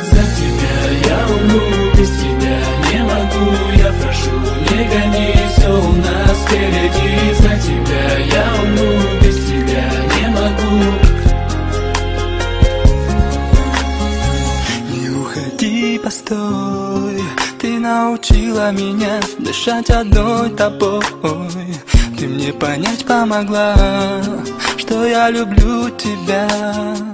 За тебя я умру, без тебя не могу. Я прошу, не гони, все у нас впереди. За тебя я умру, без тебя не могу. Не уходи, постой. Ты научила меня дышать одной тобой. Ты мне понять помогла, что я люблю тебя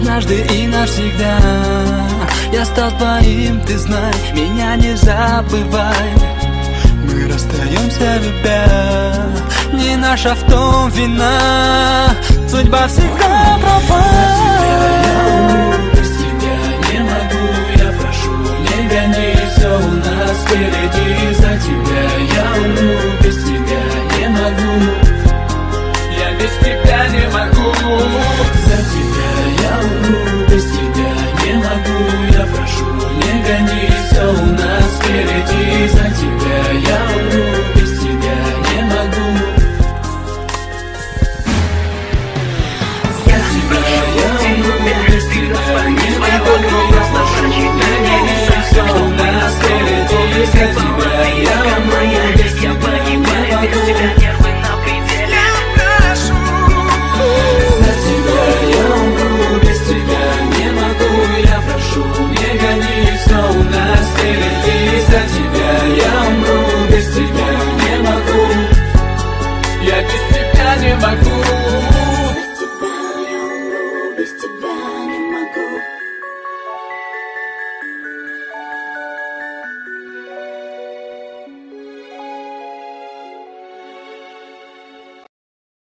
Однажды и навсегда. Я стал твоим, ты знай Меня не забывай. Мы расстаемся, любя. Не наша в том вина. Судьба всегда права Без тебя не могу, я прошу, не Все у нас впереди, за тебя я умру. Без тебя не могу